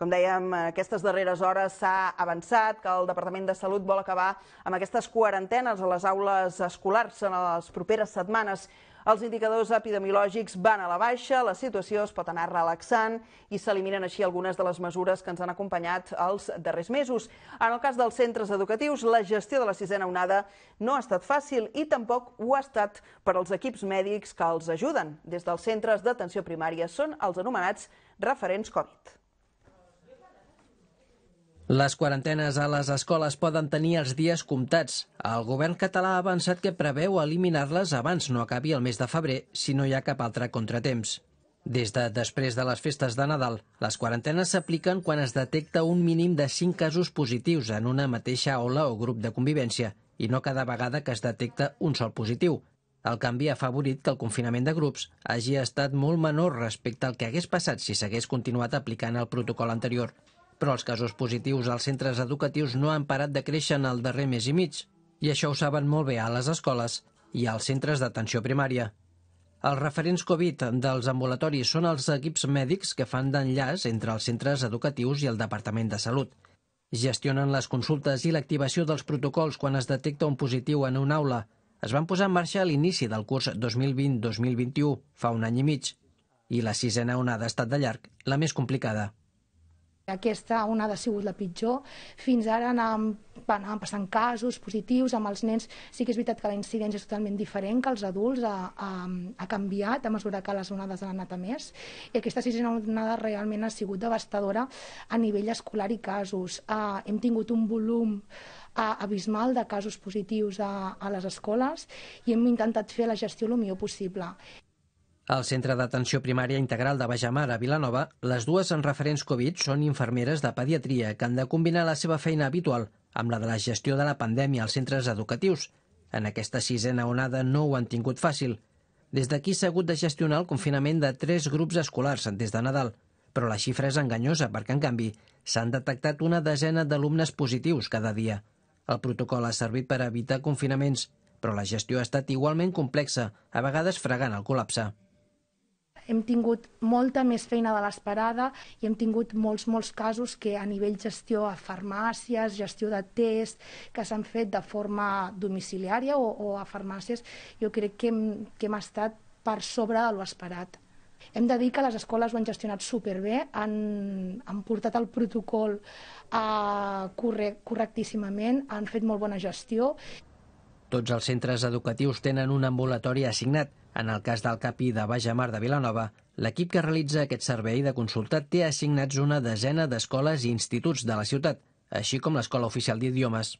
Com dèiem, aquestes darreres hores s'ha avançat que el Departament de Salut vol acabar amb aquestes quarantenes a les aules escolars en les properes setmanes. Els indicadors epidemiològics van a la baixa, la situació es pot anar relaxant i s'eliminen així algunes de les mesures que ens han acompanyat els darrers mesos. En el cas dels centres educatius, la gestió de la sisena onada no ha estat fàcil i tampoc ho ha estat per als equips mèdics que els ajuden. Des dels centres d'atenció primària són els anomenats referents Covid. Les quarantenes a les escoles poden tenir els dies comptats. El govern català ha avançat que preveu eliminar-les abans no acabi el mes de febrer si no hi ha cap altre contratemps. Des de després de les festes de Nadal, les quarantenes s'apliquen quan es detecta un mínim de 5 casos positius en una mateixa aula o grup de convivència i no cada vegada que es detecta un sol positiu. El canvi ha favorit que el confinament de grups hagi estat molt menor respecte al que hagués passat si s'hagués continuat aplicant el protocol anterior però els casos positius als centres educatius no han parat de créixer en el darrer mes i mig, i això ho saben molt bé a les escoles i als centres d'atenció primària. Els referents Covid dels ambulatoris són els equips mèdics que fan d'enllaç entre els centres educatius i el Departament de Salut. Gestionen les consultes i l'activació dels protocols quan es detecta un positiu en una aula. Es van posar en marxa a l'inici del curs 2020-2021, fa un any i mig, i la sisena onada ha estat de llarg la més complicada. Aquesta onada ha sigut la pitjor. Fins ara anàvem, anàvem passant casos positius amb els nens. Sí que és veritat que la incidència és totalment diferent que els adults, ha, ha, ha canviat a mesura que les onades han anat a més. I aquesta sisena onada realment ha sigut devastadora a nivell escolar i casos. Uh, hem tingut un volum uh, abismal de casos positius a, a les escoles i hem intentat fer la gestió el millor possible. Al Centre d'Atenció Primària Integral de Bajamar, a Vilanova, les dues en referents Covid són infermeres de pediatria que han de combinar la seva feina habitual amb la de la gestió de la pandèmia als centres educatius. En aquesta sisena onada no ho han tingut fàcil. Des d'aquí s'ha hagut de gestionar el confinament de tres grups escolars des de Nadal, però la xifra és enganyosa perquè, en canvi, s'han detectat una desena d'alumnes positius cada dia. El protocol ha servit per evitar confinaments, però la gestió ha estat igualment complexa, a vegades fregant el col·lapse hem tingut molta més feina de l'esperada i hem tingut molts, molts casos que a nivell gestió a farmàcies, gestió de test, que s'han fet de forma domiciliària o, o a farmàcies, jo crec que hem, que hem estat per sobre de l'esperat. Hem de dir que les escoles ho han gestionat superbé, han, han portat el protocol uh, correct, correctíssimament, han fet molt bona gestió tots els centres educatius tenen un ambulatori assignat. En el cas del CAPI de Baja Mar de Vilanova, l'equip que realitza aquest servei de consulta té assignats una desena d'escoles i instituts de la ciutat, així com l'Escola Oficial d'Idiomes.